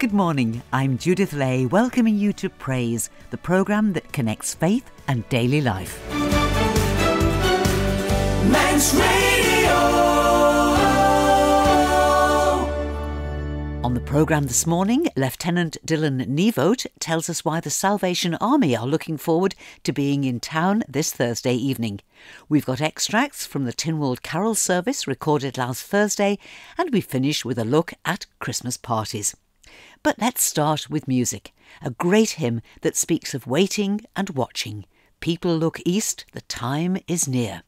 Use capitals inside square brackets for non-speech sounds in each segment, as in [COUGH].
Good morning. I'm Judith Lay, welcoming you to Praise, the programme that connects faith and daily life. Manx On the programme this morning, Lieutenant Dylan Nieuwoudt tells us why the Salvation Army are looking forward to being in town this Thursday evening. We've got extracts from the Tynwald Carol service recorded last Thursday, and we finish with a look at Christmas parties. But let's start with music, a great hymn that speaks of waiting and watching. People look east, the time is near.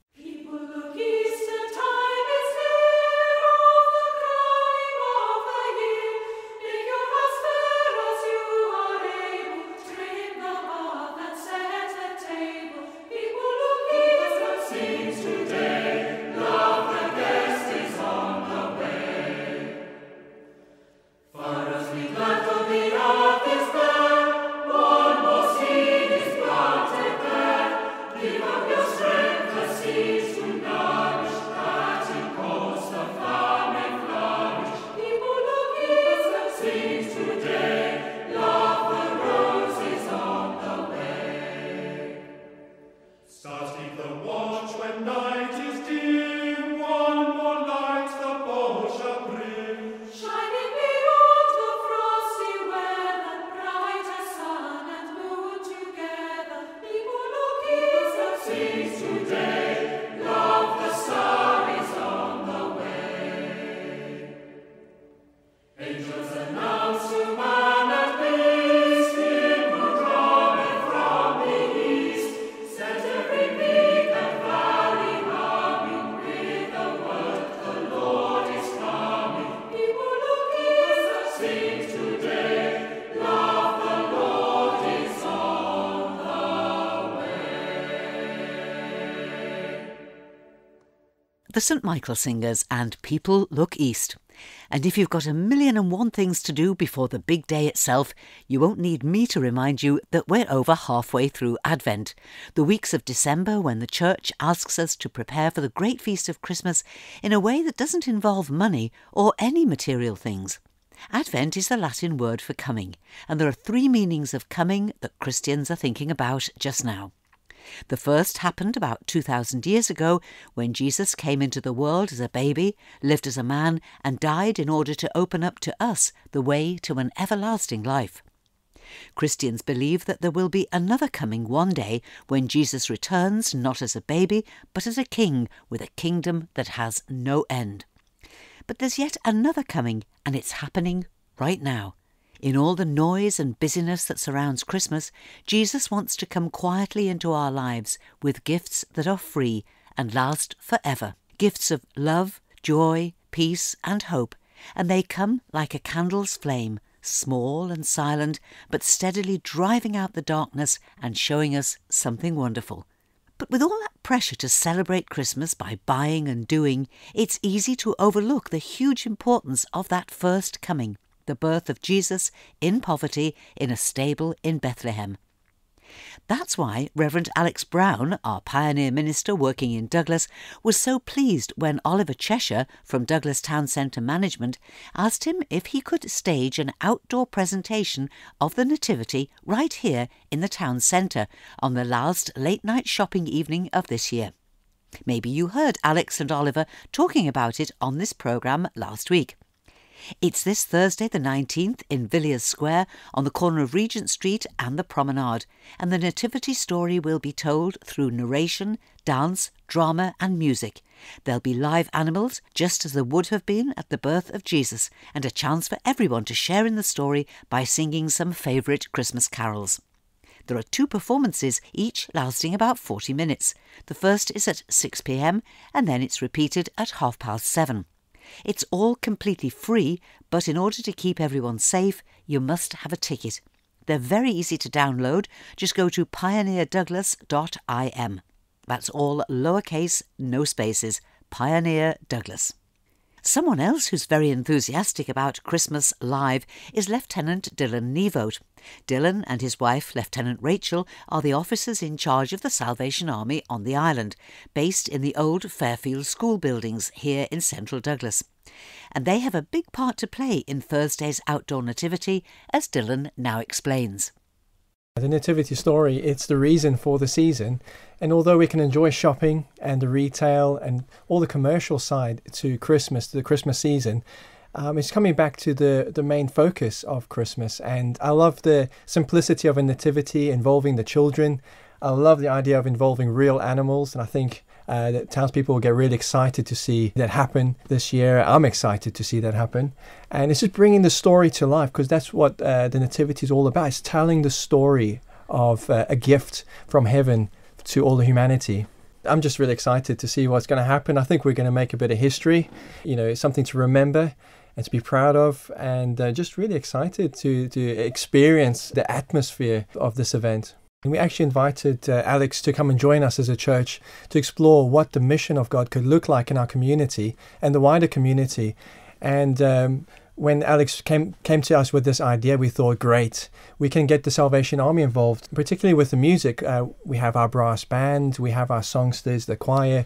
The St Michael Singers and People Look East. And if you've got a million and one things to do before the big day itself, you won't need me to remind you that we're over halfway through Advent, the weeks of December when the Church asks us to prepare for the great feast of Christmas in a way that doesn't involve money or any material things. Advent is the Latin word for coming, and there are three meanings of coming that Christians are thinking about just now. The first happened about 2,000 years ago when Jesus came into the world as a baby, lived as a man, and died in order to open up to us the way to an everlasting life. Christians believe that there will be another coming one day when Jesus returns not as a baby, but as a king with a kingdom that has no end. But there's yet another coming, and it's happening right now. In all the noise and busyness that surrounds Christmas, Jesus wants to come quietly into our lives with gifts that are free and last forever. Gifts of love, joy, peace, and hope, and they come like a candle's flame, small and silent, but steadily driving out the darkness and showing us something wonderful. But with all that pressure to celebrate Christmas by buying and doing, it's easy to overlook the huge importance of that first coming the birth of Jesus in poverty in a stable in Bethlehem. That's why Reverend Alex Brown, our pioneer minister working in Douglas, was so pleased when Oliver Cheshire from Douglas Town Centre Management asked him if he could stage an outdoor presentation of the Nativity right here in the town centre on the last late night shopping evening of this year. Maybe you heard Alex and Oliver talking about it on this programme last week. It's this Thursday, the 19th, in Villiers Square on the corner of Regent Street and the Promenade, and the Nativity story will be told through narration, dance, drama, and music. There'll be live animals, just as there would have been at the birth of Jesus, and a chance for everyone to share in the story by singing some favourite Christmas carols. There are two performances, each lasting about 40 minutes. The first is at 6 pm, and then it's repeated at half past seven. It's all completely free, but in order to keep everyone safe, you must have a ticket. They're very easy to download. Just go to pioneerdouglas.im. That's all lowercase, no spaces. Pioneer Douglas. Someone else who's very enthusiastic about Christmas Live is Lieutenant Dylan Nieuwoudt. Dylan and his wife, Lieutenant Rachel, are the officers in charge of the Salvation Army on the island, based in the old Fairfield school buildings here in central Douglas. And they have a big part to play in Thursday's outdoor nativity, as Dylan now explains. The Nativity story, it's the reason for the season. And although we can enjoy shopping and the retail and all the commercial side to Christmas, to the Christmas season, um, it's coming back to the, the main focus of Christmas. And I love the simplicity of a nativity involving the children. I love the idea of involving real animals. And I think uh, that townspeople will get really excited to see that happen this year. I'm excited to see that happen. And it's just bringing the story to life because that's what uh, the Nativity is all about. It's telling the story of uh, a gift from heaven to all the humanity. I'm just really excited to see what's going to happen. I think we're going to make a bit of history. You know, it's something to remember and to be proud of, and uh, just really excited to to experience the atmosphere of this event. And we actually invited uh, Alex to come and join us as a church to explore what the mission of God could look like in our community and the wider community. And um, when Alex came came to us with this idea, we thought, great, we can get the Salvation Army involved, particularly with the music. Uh, we have our brass band, we have our songsters, the choir,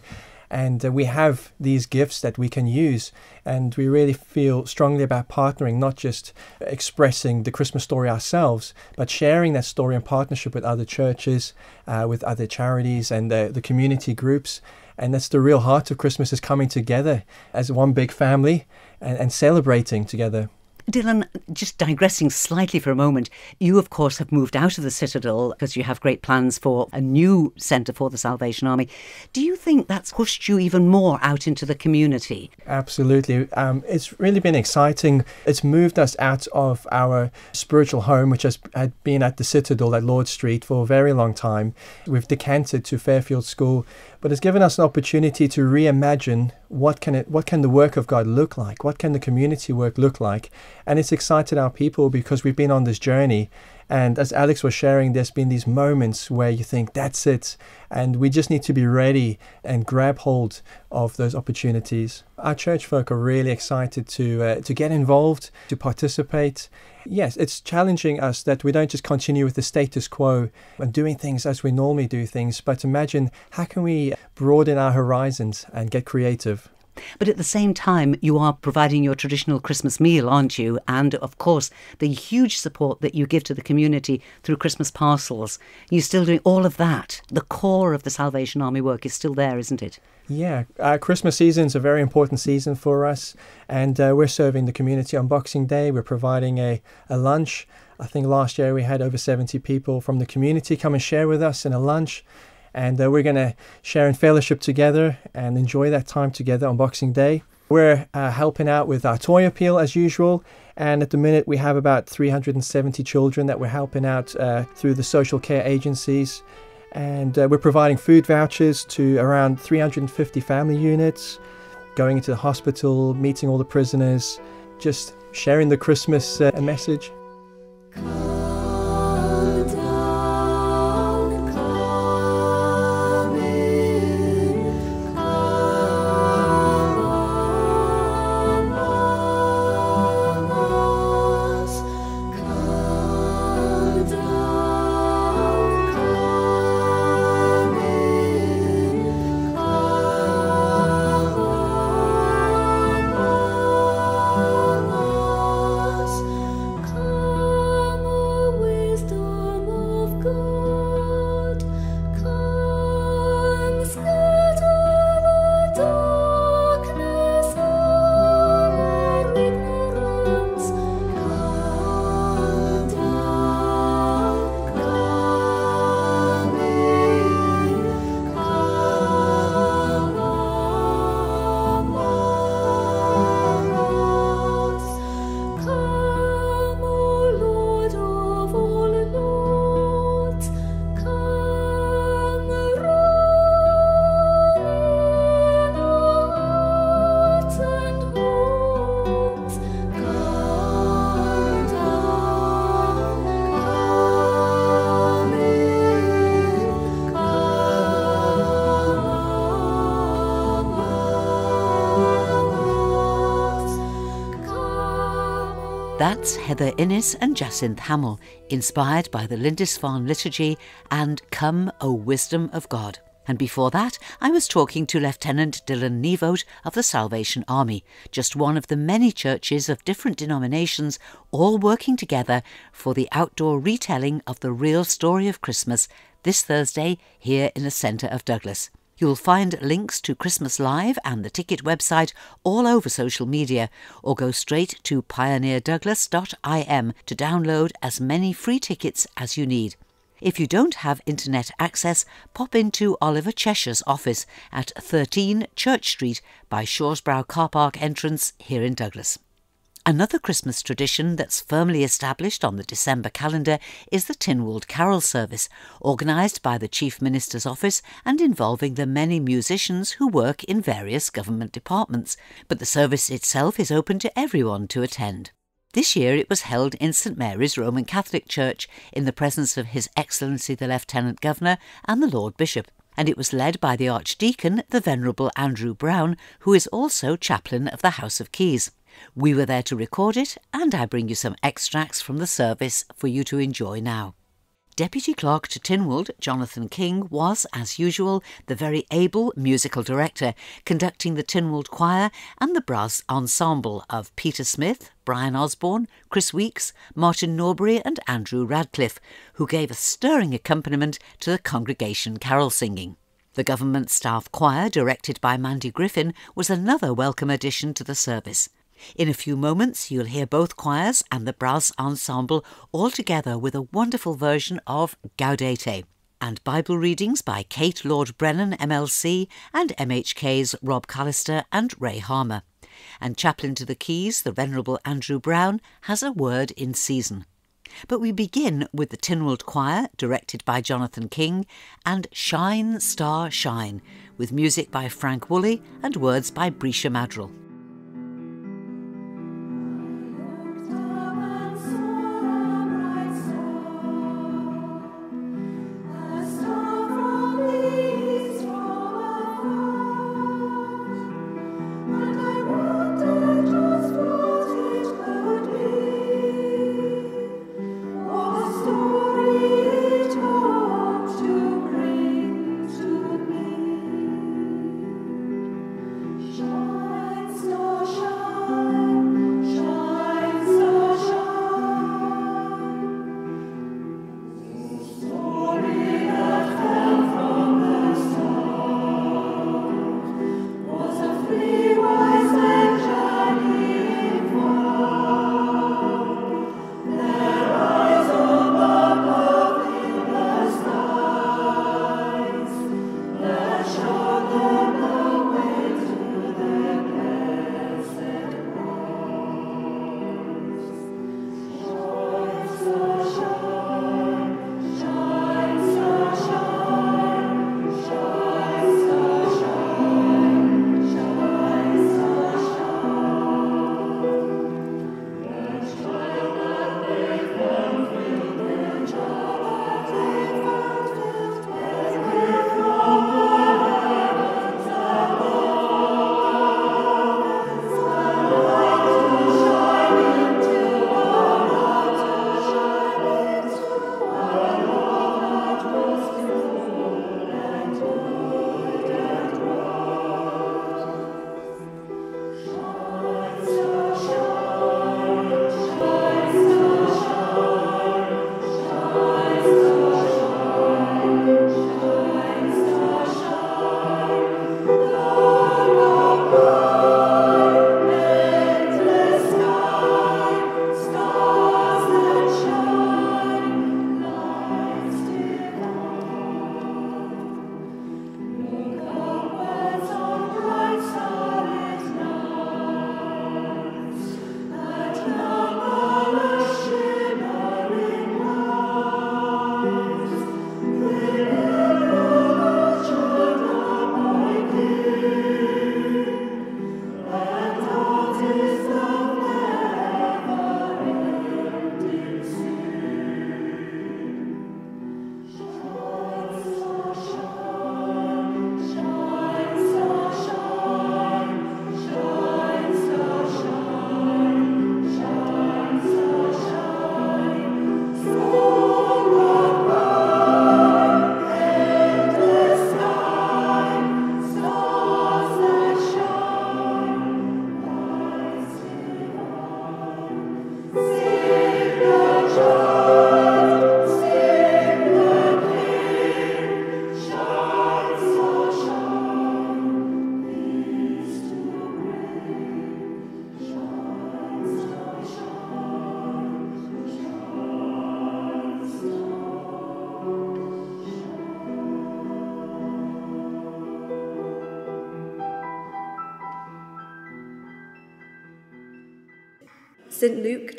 and uh, we have these gifts that we can use. And we really feel strongly about partnering not just expressing the christmas story ourselves but sharing that story in partnership with other churches uh, with other charities and the, the community groups. And that's the real heart of christmas is coming together as one big family and, and celebrating together Dylan, just digressing slightly for a moment, you of course have moved out of the Citadel because you have great plans for a new centre for the Salvation Army. Do you think that's pushed you even more out into the community? Absolutely. Um, it's really been exciting. It's moved us out of our spiritual home, which has had been at the Citadel at Lord Street for a very long time. We've decanted to Fairfield School but it's given us an opportunity to reimagine what can it what can the work of God look like what can the community work look like and it's excited our people because we've been on this journey. And as Alex was sharing there's been these moments where you think that's it. And we just need to be ready and grab hold of those opportunities. Our church folk are really excited to uh, to get involved to participate. Yes, it's challenging us that we don't just continue with the status quo and doing things as we normally do things, but imagine how can we broaden our horizons and get creative. But at the same time, you are providing your traditional Christmas meal, aren't you? And of course, the huge support that you give to the community through Christmas parcels. You're still doing all of that. The core of the Salvation Army work is still there, isn't it? Yeah, uh, Christmas season is a very important season for us, and uh, we're serving the community on Boxing Day. We're providing a, a lunch. I think last year we had over 70 people from the community come and share with us in a lunch, and uh, we're going to share in fellowship together and enjoy that time together on Boxing Day. We're uh, helping out with our toy appeal as usual, and at the minute we have about 370 children that we're helping out uh, through the social care agencies and uh, we're providing food vouchers to around 350 family units, going into the hospital, meeting all the prisoners, just sharing the Christmas uh, message. That's Heather Innes and Jacinth Hamill, inspired by the Lindisfarne liturgy and Come, O Wisdom of God. And before that, I was talking to Lieutenant Dylan Nieuwoudt of the Salvation Army, just one of the many churches of different denominations all working together for the outdoor retelling of the real story of Christmas this Thursday here in the centre of Douglas. You'll find links to Christmas Live and the ticket website all over social media, or go straight to pioneerdouglas.im to download as many free tickets as you need. If you don't have internet access, pop into Oliver Cheshire's office at 13 Church Street by Shaw's Brow Car Park entrance here in Douglas. Another Christmas tradition that's firmly established on the December calendar is the Tynwald Carol Service, organised by the Chief Minister's Office and involving the many musicians who work in various government departments. But the service itself is open to everyone to attend. This year it was held in St Mary's Roman Catholic Church in the presence of His Excellency the Lieutenant Governor and the Lord Bishop and it was led by the Archdeacon, the Venerable Andrew Brown, who is also chaplain of the House of Keys. We were there to record it, and I bring you some extracts from the service for you to enjoy now. Deputy Clerk to Tynwald, Jonathan King, was, as usual, the very able musical director, conducting the Tynwald Choir and the brass ensemble of Peter Smith, Brian Osborne, Chris Weeks, Martin Norbury, and Andrew Radcliffe, who gave a stirring accompaniment to the congregation carol singing. The government staff choir, directed by Mandy Griffin, was another welcome addition to the service. In a few moments, you'll hear both choirs and the brass ensemble all together with a wonderful version of Gaudete and Bible readings by Kate Lord Brennan, MLC, and MHK's Rob Callister and Ray Harmer. And chaplain to the Keys, the Venerable Andrew Brown, has a word in season. But we begin with the Tynwald Choir, directed by Jonathan King, and Shine, Star, Shine, with music by Frank Woolley and words by Breesha Maddrell.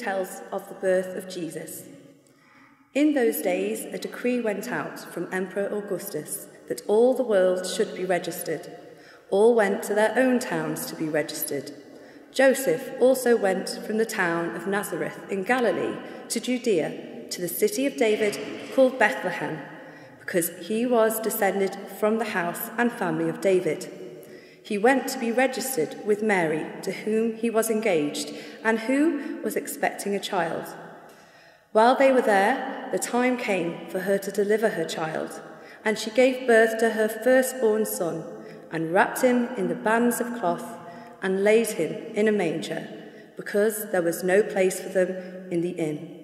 Tells of the birth of Jesus. In those days, a decree went out from Emperor Augustus that all the world should be registered. All went to their own towns to be registered. Joseph also went from the town of Nazareth in Galilee to Judea, to the city of David called Bethlehem, because he was descended from the house and family of David. He went to be registered with Mary, to whom he was engaged, and who was expecting a child. While they were there, the time came for her to deliver her child, and she gave birth to her firstborn son, and wrapped him in the bands of cloth, and laid him in a manger, because there was no place for them in the inn.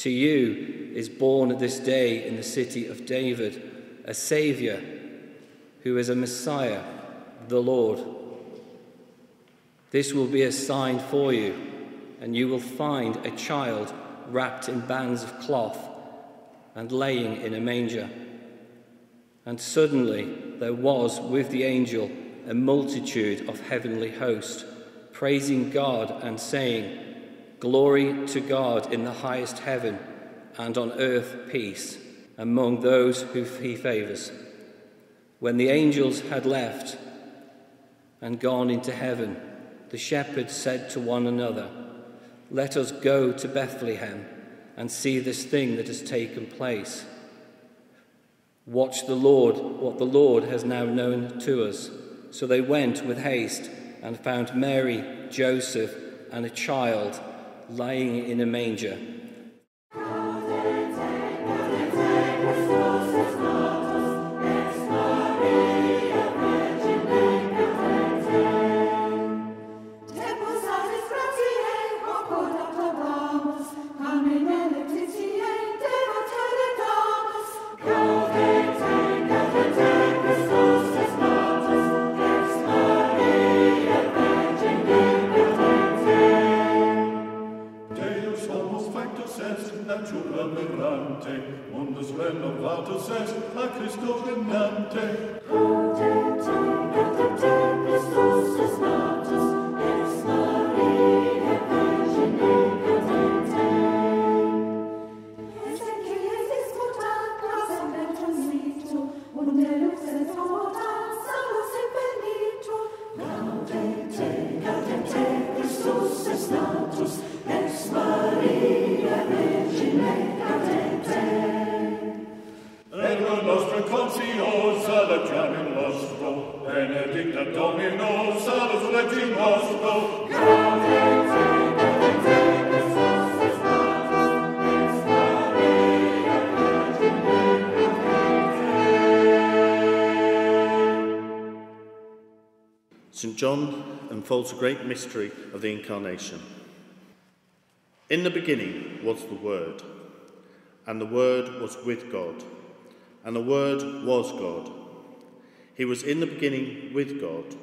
To you is born this day in the city of David a Saviour who is a Messiah, the Lord. This will be a sign for you, and you will find a child wrapped in bands of cloth and laying in a manger. And suddenly there was with the angel a multitude of heavenly hosts, praising God and saying, Glory to God in the highest heaven, and on earth peace among those who he favours. When the angels had left and gone into heaven, the shepherds said to one another, Let us go to Bethlehem and see this thing that has taken place. Watch the Lord, what the Lord has now known to us. So they went with haste and found Mary, Joseph, and a child lying in a manger. Santo like la Cristo venante. St. John unfolds a great mystery of the Incarnation. In the beginning was the Word, and the Word was with God, and the Word was God. He was in the beginning with God.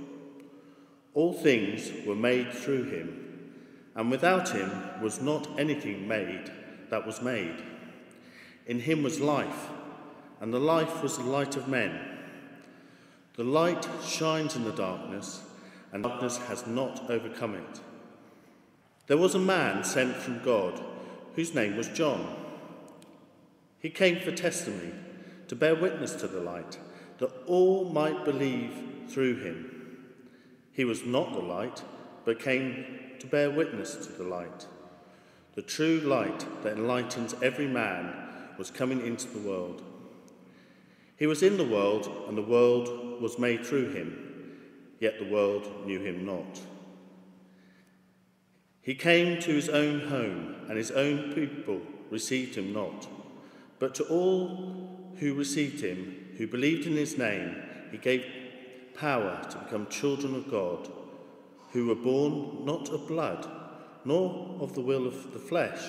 All things were made through him, and without him was not anything made that was made. In him was life, and the life was the light of men. The light shines in the darkness, and darkness has not overcome it. There was a man sent from God whose name was John. He came for testimony, to bear witness to the light, that all might believe through him. He was not the light, but came to bear witness to the light. The true light that enlightens every man was coming into the world. He was in the world, and the world was made through him, yet the world knew him not. He came to his own home, and his own people received him not. But to all who received him, who believed in his name, he gave power to become children of God, who were born not of blood, nor of the will of the flesh,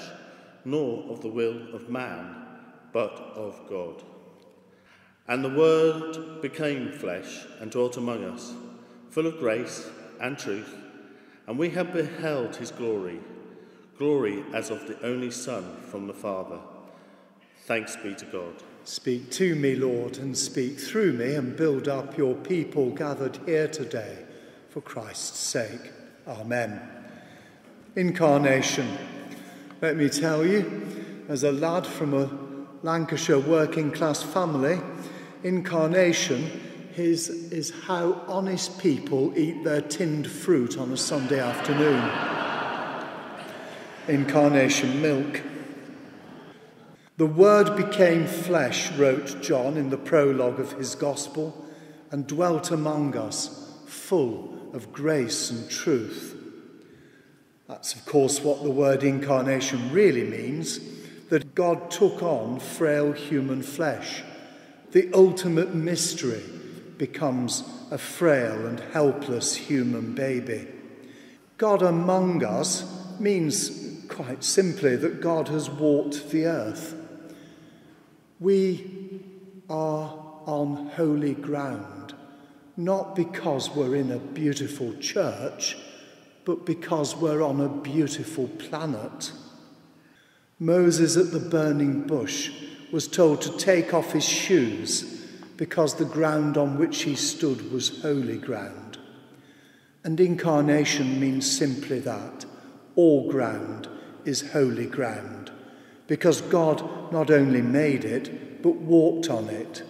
nor of the will of man, but of God. And the Word became flesh and dwelt among us, full of grace and truth, and we have beheld his glory, glory as of the only Son from the Father. Thanks be to God. Speak to me, Lord, and speak through me, and build up your people gathered here today for Christ's sake. Amen. Incarnation. Let me tell you, as a lad from a Lancashire working class family, incarnation is, is how honest people eat their tinned fruit on a Sunday afternoon. in Carnation milk. The Word became flesh, wrote John in the prologue of his Gospel, and dwelt among us, full of grace and truth. That's, of course, what the word incarnation really means that God took on frail human flesh the ultimate mystery becomes a frail and helpless human baby. God among us means quite simply that God has walked the earth. We are on holy ground, not because we're in a beautiful church, but because we're on a beautiful planet. Moses at the burning bush was told to take off his shoes because the ground on which he stood was holy ground. And incarnation means simply that all ground is holy ground because God not only made it, but walked on it,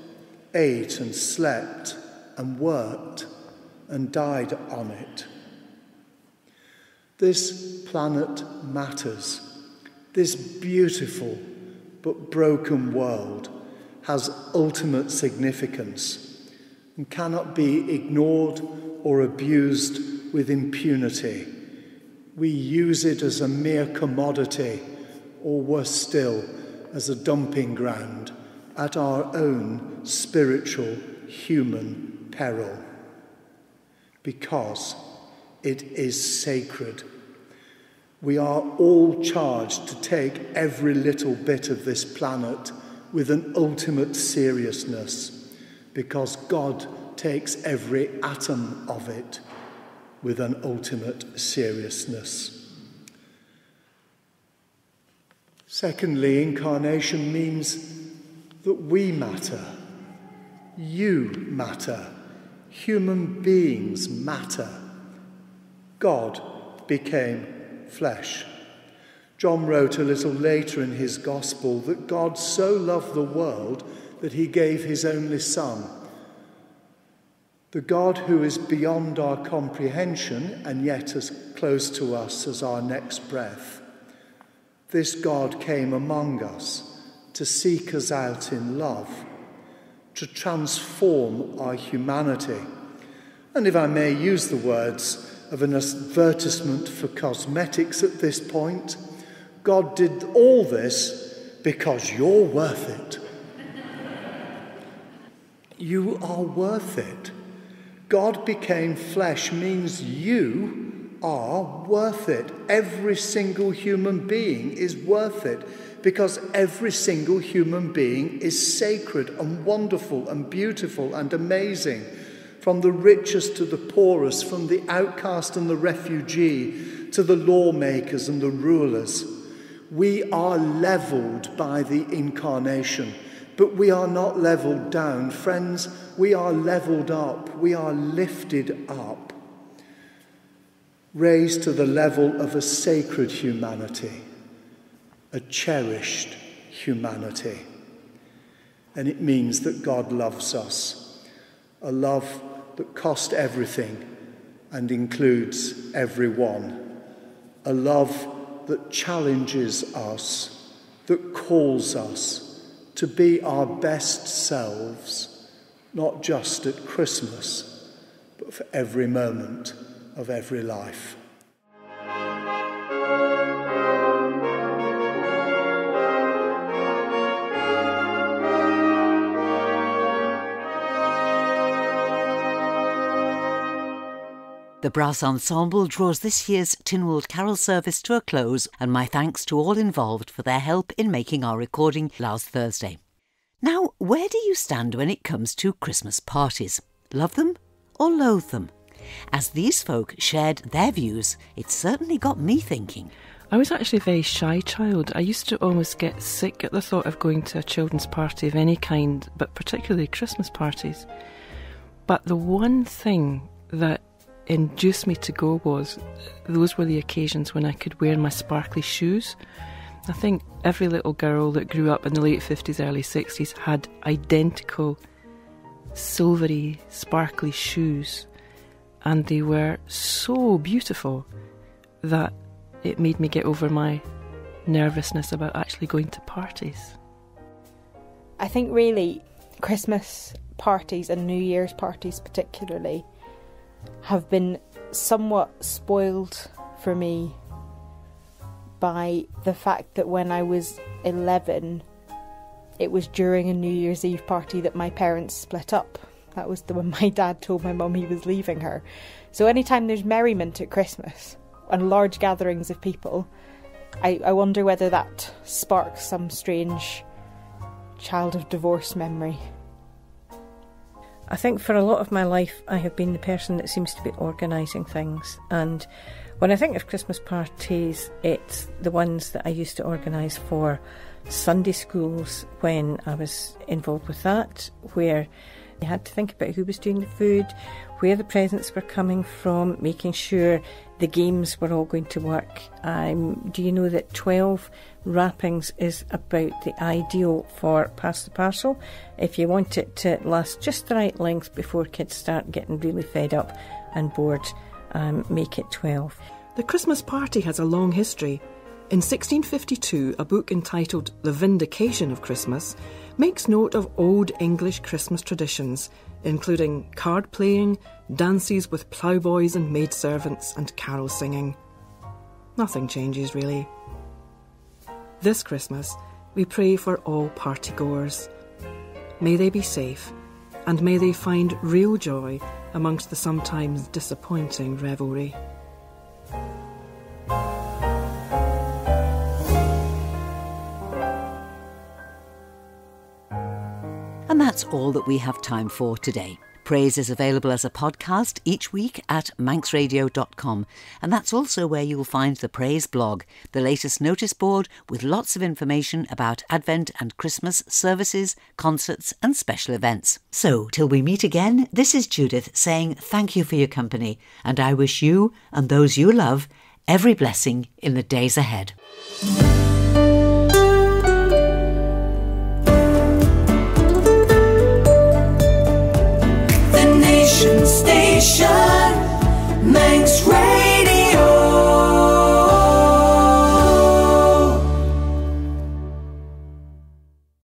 ate and slept and worked and died on it. This planet matters. This beautiful, but broken world has ultimate significance and cannot be ignored or abused with impunity. We use it as a mere commodity, or worse still, as a dumping ground at our own spiritual human peril. Because it is sacred we are all charged to take every little bit of this planet with an ultimate seriousness because God takes every atom of it with an ultimate seriousness. Secondly, incarnation means that we matter. You matter. Human beings matter. God became flesh. John wrote a little later in his Gospel that God so loved the world that he gave his only Son. The God who is beyond our comprehension and yet as close to us as our next breath. This God came among us to seek us out in love, to transform our humanity. And if I may use the words of an advertisement for cosmetics at this point. God did all this because you're worth it. you are worth it. God became flesh means you are worth it. Every single human being is worth it because every single human being is sacred and wonderful and beautiful and amazing from the richest to the poorest, from the outcast and the refugee to the lawmakers and the rulers. We are leveled by the incarnation, but we are not leveled down. Friends, we are leveled up, we are lifted up, raised to the level of a sacred humanity, a cherished humanity. and it means that God loves us. A love that cost everything and includes everyone. A love that challenges us, that calls us to be our best selves, not just at Christmas, but for every moment of every life. The brass ensemble draws this year's Tynwald Carol service to a close, and my thanks to all involved for their help in making our recording last Thursday. Now, where do you stand when it comes to Christmas parties? Love them or loathe them? As these folk shared their views, it certainly got me thinking. I was actually a very shy child. I used to almost get sick at the thought of going to a children's party of any kind, but particularly Christmas parties. But the one thing that induced me to go was those were the occasions when I could wear my sparkly shoes. I think every little girl that grew up in the late 50s, early 60s had identical silvery, sparkly shoes, and they were so beautiful that it made me get over my nervousness about actually going to parties. I think really Christmas parties and New Year's parties, particularly, have been somewhat spoiled for me by the fact that when I was 11, it was during a New Year's Eve party that my parents split up. That was the when [LAUGHS] my dad told my mum he was leaving her. So anytime there's merriment at Christmas and large gatherings of people, I, I wonder whether that sparks some strange child of divorce memory. I think for a lot of my life, I have been the person that seems to be organising things. And when I think of Christmas parties, it's the ones that I used to organise for Sunday schools when I was involved with that, where you had to think about who was doing the food, where the presents were coming from, making sure the games were all going to work. Um, do you know that 12 wrappings is about the ideal for pass the parcel? If you want it to last just the right length before kids start getting really fed up and bored, um, make it 12. The Christmas party has a long history. In 1652, a book entitled The Vindication of Christmas makes note of old English Christmas traditions, including card playing, dances with ploughboys and maidservants, and carol singing. Nothing changes really. This Christmas, we pray for all partygoers. May they be safe, and may they find real joy amongst the sometimes disappointing revelry. That's all that we have time for today. Praise is available as a podcast each week at manxradio.com, and that's also where you'll find the Praise blog, the latest notice board with lots of information about Advent and Christmas services, concerts, and special events. So, till we meet again, this is Judith saying thank you for your company, and I wish you and those you love every blessing in the days ahead. Station, Manx Radio.